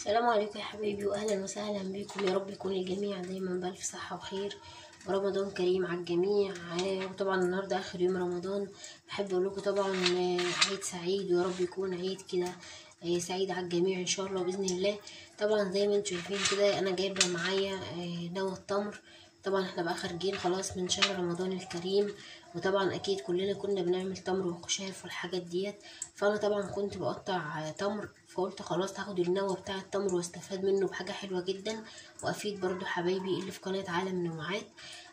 السلام عليكم يا حبايبي واهلا وسهلا بكم. يا رب يكون الجميع دايما بألف صحة وخير. ورمضان كريم على الجميع. آه، وطبعا النهارده آخر يوم رمضان. بحب أقول لكم طبعا آه، عيد سعيد ويا رب يكون عيد كده آه، سعيد على الجميع إن شاء الله بإذن الله. طبعا زي ما أنتم شايفين كده أنا جايبة معايا نوى التمر طبعا إحنا بقى خارجين خلاص من شهر رمضان الكريم وطبعا أكيد كلنا كنا بنعمل تمر وخشاف والحاجات ديت. فأنا طبعا كنت بقطع تمر فقلت خلاص هاخد النوى بتاع التمر واستفاد منه بحاجة حلوة جدا وأفيد برضو حبايبي اللي في قناة عالم نوعات.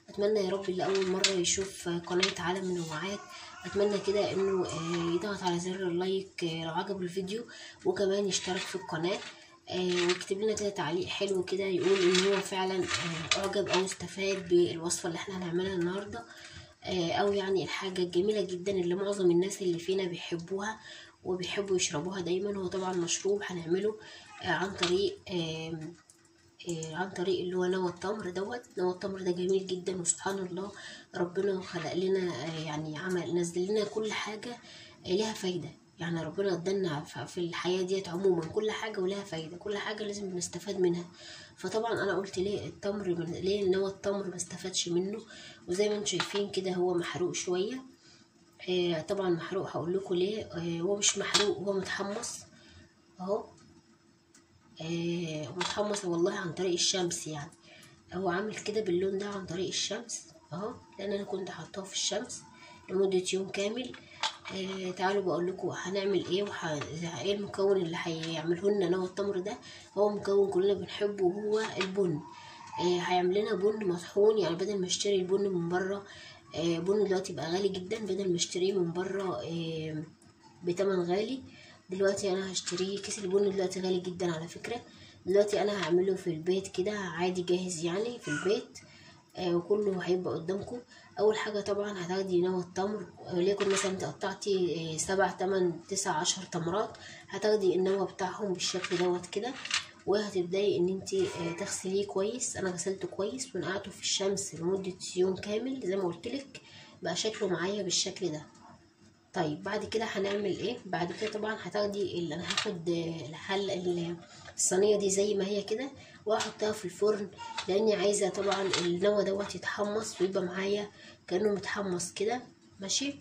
أتمنى يا رب اللي أول مرة يشوف قناة عالم نوعات. أتمنى كده إنه آه، يضغط على زر اللايك آه، لو عجبه الفيديو وكمان يشترك في القناة. ويكتب لنا كده تعليق حلو كده يقول إن هو فعلا آه، أعجب أو استفاد بالوصفة اللي إحنا هنعملها النهارده. آه، أو يعني الحاجة الجميلة جدا اللي معظم الناس اللي فينا بيحبوها وبيحبوا يشربوها دايما. هو طبعا مشروب هنعمله آه، عن طريق آه، عن طريق اللي هو نوى التمر دوت. نوى التمر ده جميل جدا وسبحان الله ربنا خلق لنا آه، يعني عمل نزل لنا كل حاجة آه، ليها فايدة. يعني ربنا ادالنا ف- في الحياة ديت عموما كل حاجة ولها فايدة كل حاجة لازم نستفاد منها. فطبعا أنا قلت ليه التمر من ليه نوى التمر ما استفادش منه؟ وزي ما أنتم شايفين كده هو محروق شوية. آه، طبعا محروق هقول لكم ليه. آه، هو مش محروق هو متحمص أهو. آه، متحمص والله عن طريق الشمس يعني. هو عامل كده باللون ده عن طريق الشمس أهو لأن أنا كنت حاطاه في الشمس لمدة يوم كامل. آه تعالوا بقول لكم هنعمل إيه وح... إيه المكون اللي هيعمله لنا نوى التمر ده؟ هو مكون كلنا بنحبه وهو البن. آه هيعمل لنا بن مطحون يعني بدل ما اشتري البن من بره آه بن دلوقتي بقى غالي جدا بدل ما اشتريه من بره آه بتمن غالي. دلوقتي أنا هشتريه كيس البن دلوقتي غالي جدا على فكرة. دلوقتي أنا هعمله في البيت كده عادي جاهز يعني في البيت. آه وكله هيبقى قدامكم. أول حاجة طبعا هتاخدي نوى التمر وليكن مثلا أنت قطعتي آه، سبع تمن تسع عشر تمرات هتاخدي النوى بتاعهم بالشكل دوت كده وهتبدأي إن أنت تغسليه كويس. أنا غسلته كويس ونقعته في الشمس لمدة يوم كامل زي ما قلتلك بقى شكله معايا بالشكل ده. طيب بعد كده هنعمل إيه؟ بعد كده طبعا هتاخدي اللي أنا هاخد آه، الحل ال- الصينية دي زي ما هي كده وأحطها في الفرن لأني عايزة طبعا النوى دوت يتحمص ويبقى معايا كأنه متحمص كده. ماشي؟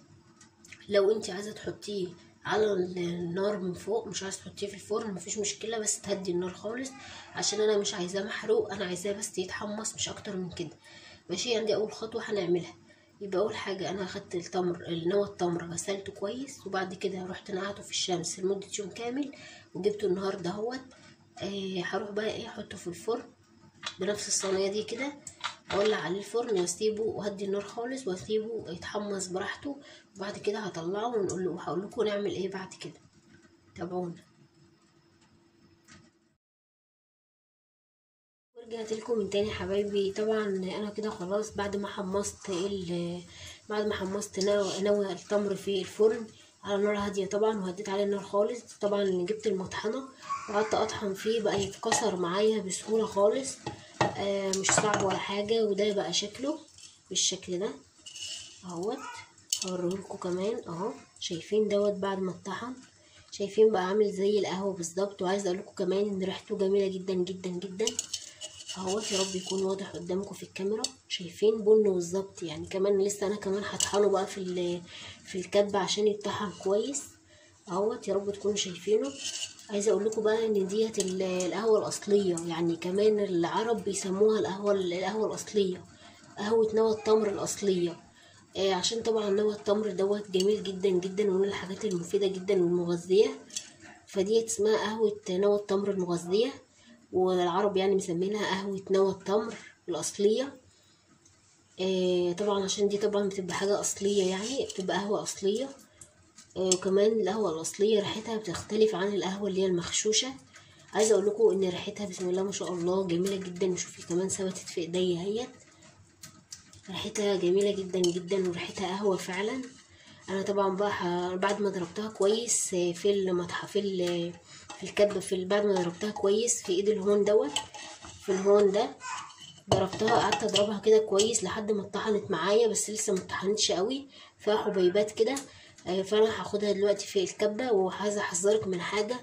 لو انت عايزة تحطيه على النار من فوق مش عايزة تحطيه في الفرن مفيش مشكلة بس تهدي النار خالص عشان أنا مش عايزاه محروق أنا عايزاه بس يتحمص مش أكتر من كده. ماشي؟ يعني دي أول خطوة هنعملها. يبقى أول حاجة أنا أخدت التمر نوى التمر غسلته كويس وبعد كده رحت نقعته في الشمس لمدة يوم كامل وجبته النهارده أهوت. آه هروح بقى إيه أحطه في الفرن بنفس الصينية دي كده أولع عليه الفرن وأسيبه وهدي النار خالص وأسيبه يتحمص براحته وبعد كده هطلعه ونقول له وهقول لكم نعمل إيه بعد كده. تابعونا. ورجعت لكم من تاني حبايبي. طبعا أنا كده خلاص بعد ما حمصت ال بعد ما حمصت نوى التمر في الفرن على نار هادية. طبعا وهديت عليه النار خالص. طبعا جبت المطحنة وقعدت أطحن فيه بقى يتكسر معايا بسهولة خالص. آه مش صعب ولا حاجة وده بقى شكله بالشكل ده. أهوت. هوريهولكوا كمان. أهو. شايفين دوت بعد ما اتطحن. شايفين بقى عامل زي القهوة بالظبط. وعايزة أقولكوا كمان إن ريحته جميلة جدا جدا جدا. اهوت يا رب يكون واضح قدامكم في الكاميرا. شايفين بنه بالظبط يعني كمان لسه أنا كمان هطحنه بقى في في الكبة عشان يتطحن كويس. أهوت يا رب تكونوا شايفينه. عايزه أقول لكم بقى إن ديت ال- القهوة الأصلية يعني كمان العرب بيسموها القهوة القهوة الأصلية. قهوة نوى التمر الأصلية. آه عشان طبعا نوى التمر دوت جميل جدا جدا ومن الحاجات المفيدة جدا والمغذية. فديت اسمها قهوة نوى التمر المغذية. والعرب يعني مسمينها قهوة نوى التمر الأصلية. آه طبعا عشان دي طبعا بتبقى حاجة أصلية يعني بتبقى قهوة أصلية. آه، وكمان القهوة الأصلية ريحتها بتختلف عن القهوة اللي هي المخشوشة عايزة أقول لكم إن ريحتها بسم الله ما شاء الله جميلة جدا. وشوفي كمان ثبتت في إيديا اهيت ريحتها جميلة جدا جدا وريحتها قهوة فعلا. أنا طبعا بقى بعد ما ضربتها كويس في المطح في في الكبة في بعد ما ضربتها كويس في إيد الهون دوت في الهون ده ضربتها قعدت أضربها كده كويس لحد ما اتطحنت معايا بس لسه ما اتطحنتش قوي فيها حبيبات كده آه، فأنا هاخدها دلوقتي في الكبة وعايزه احذرك من حاجة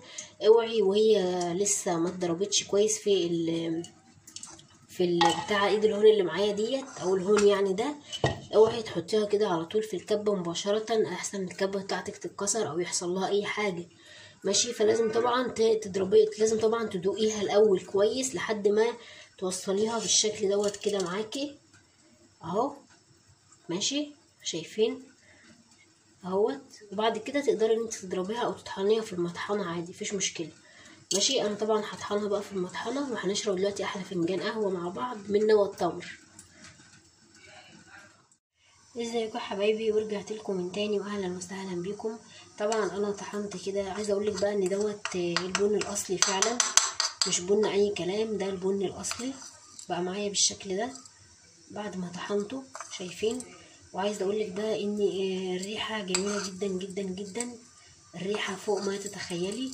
اوعي وهي لسه ما اتضربتش كويس في في بتاع إيد الهون اللي معايا ديت أو الهون يعني ده اوعي تحطيها كده على طول في الكبة مباشرة أحسن الكبة بتاعتك تتكسر أو يحصل لها أي حاجة. ماشي؟ فلازم طبعا تضربي لازم طبعا تدوقيها الأول كويس لحد ما توصليها بالشكل دوت كده معاكي. أهو. ماشي؟ شايفين؟ أهوت. وبعد كده تقدري إن أنت تضربيها أو تطحنيها في المطحنة عادي مفيش مشكلة. ماشي أنا طبعا هطحنها بقى في المطحنة وهنشرب دلوقتي أحلى فنجان قهوة مع بعض من نوى التمر. إزيكم حبايبي؟ ورجعت لكم من تاني واهلا وسهلا بيكم. طبعا أنا طحنت كده عايزه أقول لك بقى إن دوت البن الأصلي فعلا مش بن أي كلام ده البن الأصلي. بقى معايا بالشكل ده بعد ما طحنته شايفين؟ وعايزه أقول لك بقى إن الريحة جميلة جدا جدا جدا. الريحة فوق ما تتخيلي.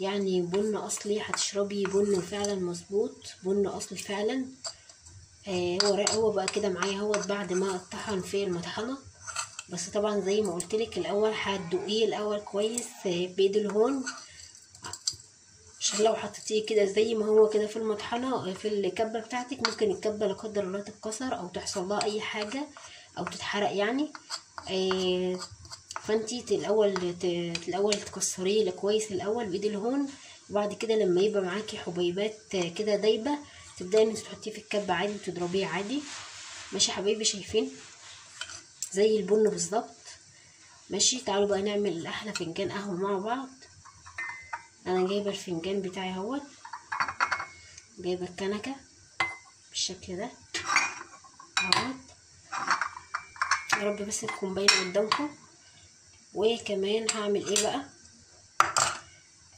يعني بن أصلي هتشربي بن فعلا مظبوط بن أصلي فعلا. آه هو هو بقى كده معايا اهوت بعد ما اتطحن في المطحنة. بس طبعا زي ما قلت لك الأول هتدوقيه الأول كويس آه، بايد الهون. عشان لو حطيتيه كده زي ما هو كده في المطحنة آه، في الكبة بتاعتك ممكن الكبة لا قدر الله تتكسر أو تحصل لها أي حاجة أو تتحرق يعني. آه فانتي الأول الأول تكسريه كويس الأول بإيد الهون وبعد كده لما يبقى معاكي حبيبات كده دايبة تبدأي ان انت تحطيه في الكبه عادي وتضربيه عادي. ماشي حبايبي؟ شايفين؟ زي البن بالظبط. ماشي؟ تعالوا بقى نعمل أحلى فنجان قهوة مع بعض. أنا جايبة الفنجان بتاعي أهوت. جايبة الكنكة بالشكل ده أهوت. يا رب بس تكون باينه قدامكم. وكمان هعمل إيه بقى؟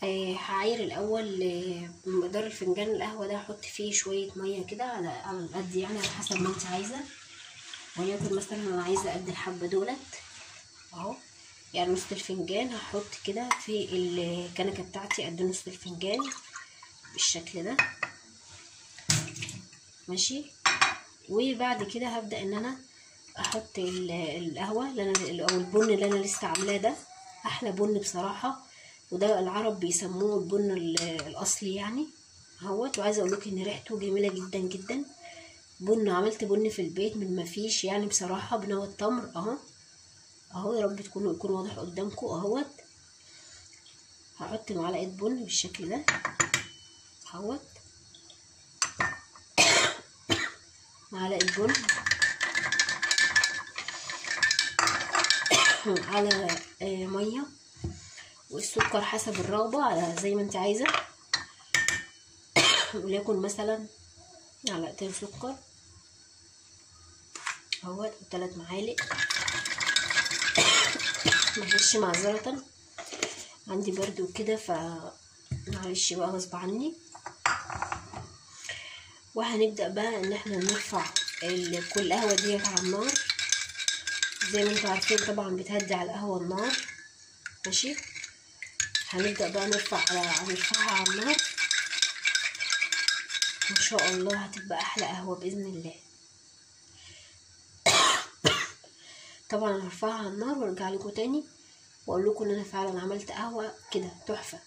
آه هعاير الأول آه، مقدار الفنجان القهوة ده هحط فيه شوية مية كده على على القد يعني على حسب ما انت عايزة. وليكن مثلا أنا عايزة قد الحبة دولت أهو. يعني نص الفنجان هحط كده في الكنكة بتاعتي قد نص الفنجان بالشكل ده. ماشي؟ وبعد كده هبدأ إن أنا أحط ال- القهوة اللي أنا أو البن اللي أنا لسه عاملاه ده أحلى بن بصراحة. وده العرب بيسموه البن ال- الأصلي يعني أهوت. وعايزة أقول لك إن ريحته جميلة جدا جدا. بن عملت بن في البيت من ما فيش يعني بصراحة. بنوى التمر أهو. أهو يا رب تكونوا يكون واضح قدامكم أهوت. هحط معلقة بن بالشكل ده أهوت. معلقة بن. على آه، مية والسكر حسب الرغبة على زي ما انت عايزة. وليكن مثلا معلقتين سكر. اهوت وثلاث معالق. معلش معذرة عندي برضو كده ف معلش بقى غصب عني. وهنبدأ بقى إن إحنا نرفع كل قهوة ديت على النار. زي ما أنتوا عارفين طبعا بتهدي على القهوة النار. ماشي؟ هنبدأ بقى نرفع على نرفعها على النار. ان شاء الله هتبقى أحلى قهوة بإذن الله. طبعا هرفعها على النار وأرجع لكم تاني وأقول لكم إن أنا فعلا عملت قهوة كده تحفة.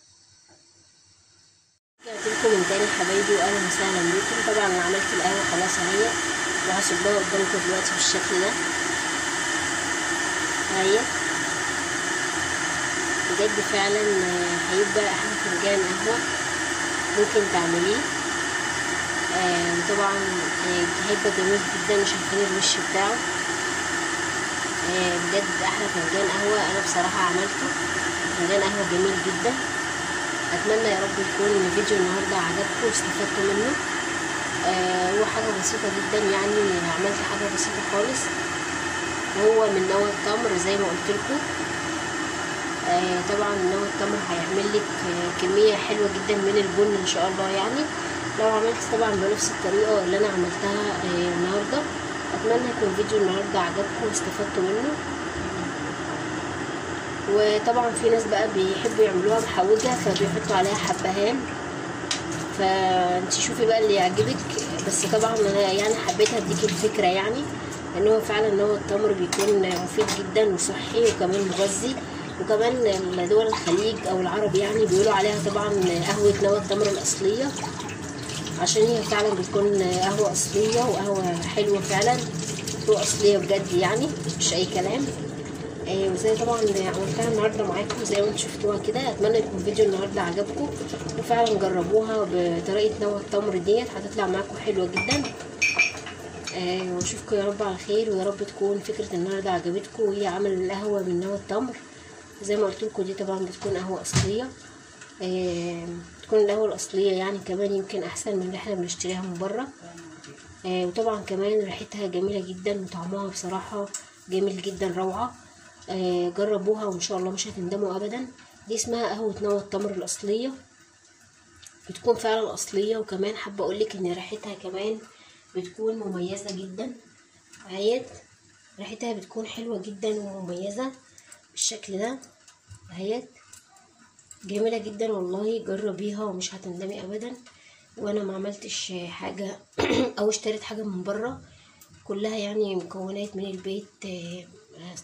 رجعت لكم من تاني حبايبي واهلا وسهلا بيكم. طبعا أنا عملت القهوة خلاص اهي وهصبها قدامكم دلوقتي بالشكل ده. اهي بجد فعلا آه، هيبقى أحلى فنجان قهوة ممكن تعمليه. آه، طبعا آه، هيبقى جميل جدا شايفين الوش بتاعه. آه، بجد أحلى فنجان قهوة أنا بصراحة عملته. فنجان قهوة جميل جدا. أتمنى يا رب يكون الفيديو النهارده عجبكم واستفدتوا منه. آه، هو حاجة بسيطة جدا يعني عملت حاجة بسيطة خالص. وهو من نوع التمر زي ما قلت لكم. آه، طبعا نوع التمر هيعمل لك آه، كمية حلوة جدا من البن إن شاء الله يعني. لو عملت طبعا بنفس الطريقة اللي أنا عملتها آه، النهارده أتمنى يكون فيديو النهارده عجبكم واستفدتوا منه. وطبعا في ناس بقى بيحبوا يعملوها محوجه فبيحطوا عليها حبهان. فأنت شوفي بقى اللي يعجبك. بس طبعا أنا يعني حبيت اديك الفكرة يعني. لأن هو فعلا نوى التمر بيكون مفيد جدا وصحي وكمان مغذي. وكمان دول الخليج أو العرب يعني بيقولوا عليها طبعا قهوة نوى التمر الأصلية عشان هي فعلا بتكون قهوة أصلية وقهوة حلوة فعلا واصلية بجد يعني مش أي كلام. آه وزي طبعا عملتها النهارده معاكم زي ما أنتم شفتوها كده. أتمنى يكون فيديو النهارده عجبكم. وفعلا جربوها بطريقة نوى التمر ديت هتطلع معاكم حلوة جدا. آه وأشوفكم يا رب على خير ويا رب تكون فكرة النهارده عجبتكم وهي عمل القهوة من نوى التمر. زي ما قلت لكم دي طبعا بتكون قهوة أصلية. آه تكون القهوة الأصلية يعني كمان يمكن أحسن من اللي إحنا بنشتريها من بره. آه وطبعا كمان ريحتها جميلة جدا وطعمها بصراحة جميل جدا روعة. آه جربوها وإن شاء الله مش هتندموا ابدا. دي اسمها قهوة نوى التمر الأصلية. بتكون فعلا أصلية وكمان حابة أقولك إن ريحتها كمان بتكون مميزة جدا. اهيت ريحتها بتكون حلوة جدا ومميزة بالشكل ده. اهيت جميلة جدا والله جربيها ومش هتندمي ابدا. وأنا ما عملتش حاجة أو اشتريت حاجة من بره. كلها يعني مكونات من البيت. آه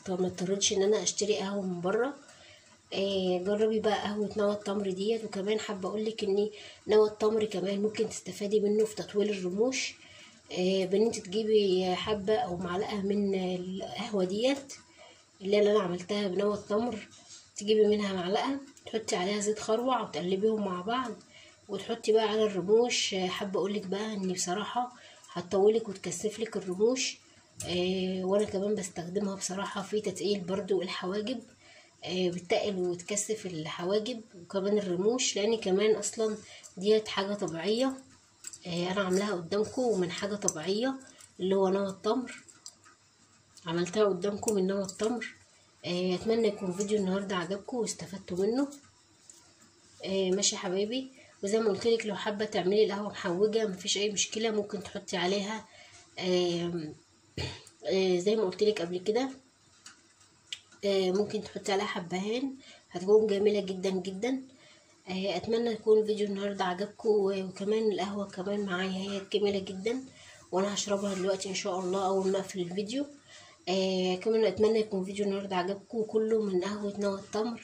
ما اضطريتش إن أنا أشتري قهوة من بره. آه جربي بقى قهوة نوى التمر ديت. وكمان حابة أقولك إن نوى التمر كمان ممكن تستفادي منه في تطويل الرموش. بإن انت تجيبي حبة أو معلقة من القهوة ديت اللي أنا عملتها بنوى التمر تجيبي منها معلقة تحطي عليها زيت خروع وتقلبيهم مع بعض وتحطي بقى على الرموش. حابة أقولك بقى إن بصراحة هتطولك وتكثفلك الرموش. آه وأنا كمان بستخدمها بصراحة في تتقيل برضو الحواجب. آه بتقل وتكثف الحواجب وكمان الرموش لأن كمان أصلا ديت حاجة طبيعية. آه أنا عاملاها قدامكم من حاجة طبيعية اللي هو نوى التمر. عملتها قدامكم من نوى التمر. أتمنى يكون فيديو النهارده عجبكم واستفدتوا منه. ماشي يا حبايبي. وزي ما قلت لك لو حابة تعملي القهوة محوجة مفيش أي مشكلة ممكن تحطي عليها زي ما قلت لك قبل كده. ممكن تحطي عليها حبهان. هتكون جميلة جدا جدا. أتمنى يكون فيديو النهارده عجبكم وكمان القهوة كمان معايا هي جميلة جدا وأنا هشربها دلوقتي إن شاء الله أول ما أقفل الفيديو. آه كمان أتمنى يكون فيديو النهارده عجبكم كله من قهوة نوى التمر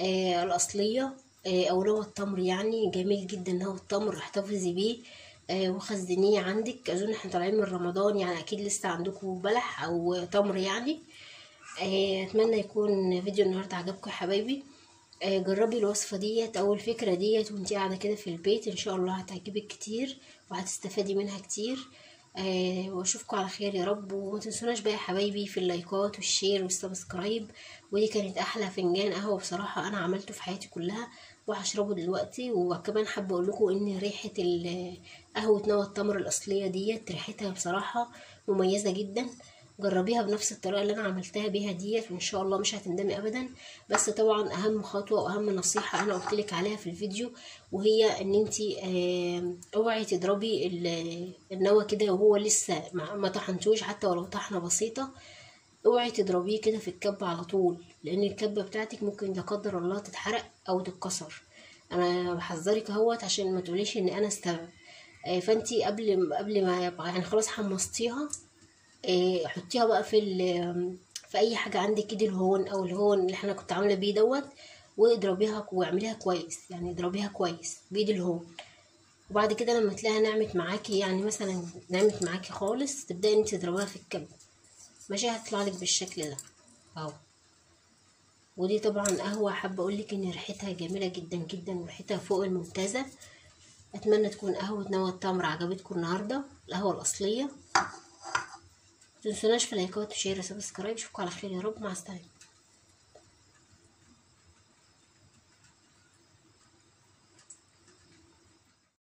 آه الأصلية آه أو نوى التمر يعني جميل جدا نوى التمر احتفظي بيه آه وخزنيه عندك. أظن إحنا طالعين من رمضان يعني أكيد لسه عندكم بلح أو تمر يعني. آه أتمنى يكون فيديو النهارده عجبكم يا حبايبي. آه جربي الوصفة ديت أو الفكرة ديت وانتي قاعدة كده في البيت إن شاء الله هتعجبك كتير وهتستفادي منها كتير. آه وأشوفكم على خير يا رب وما تنسوناش بقى يا حبايبي في اللايكات والشير والسبسكرايب ودي كانت أحلى فنجان قهوة بصراحة أنا عملته في حياتي كلها وهشربه دلوقتي. وكمان حابة أقول لكم إن ريحة قهوة نوى التمر الأصلية ديت ريحتها بصراحة مميزة جدا. جربيها بنفس الطريقة اللي أنا عملتها بيها ديت وإن شاء الله مش هتندمي ابدا. بس طبعا أهم خطوة وأهم نصيحة أنا قلت لك عليها في الفيديو وهي إن انت أوعي تضربي النوى كده وهو لسه ما طحنتوش حتى ولو طحنة بسيطة أوعي تضربيه كده في الكبه على طول لأن الكبة بتاعتك ممكن لا قدر الله تتحرق أو تتكسر. أنا بحذرك أهوت عشان ما تقوليش ان أنا استوعب. فأنتي قبل قبل ما يعني خلاص حمصتيها حطيها بقى في في أي حاجة عندك كده الهون أو الهون اللي إحنا كنت عاملة بيه دوت واضربيها واعمليها كويس يعني اضربيها كويس بإيد الهون. وبعد كده لما تلاقيها نعمت معاكي يعني مثلا نعمت معاكي خالص تبدأي أنت تضربيها في الكب ماشي هتطلع لك بالشكل ده أهو. ودي طبعا قهوة حابة أقول لك إن ريحتها جميلة جدا جدا وريحتها فوق الممتازة. أتمنى تكون قهوة نوى التمر عجبتكم النهارده القهوة الأصلية. متنسوناش في like ات و share و subscribe اشوفكم على خير يا رب مع السلامة.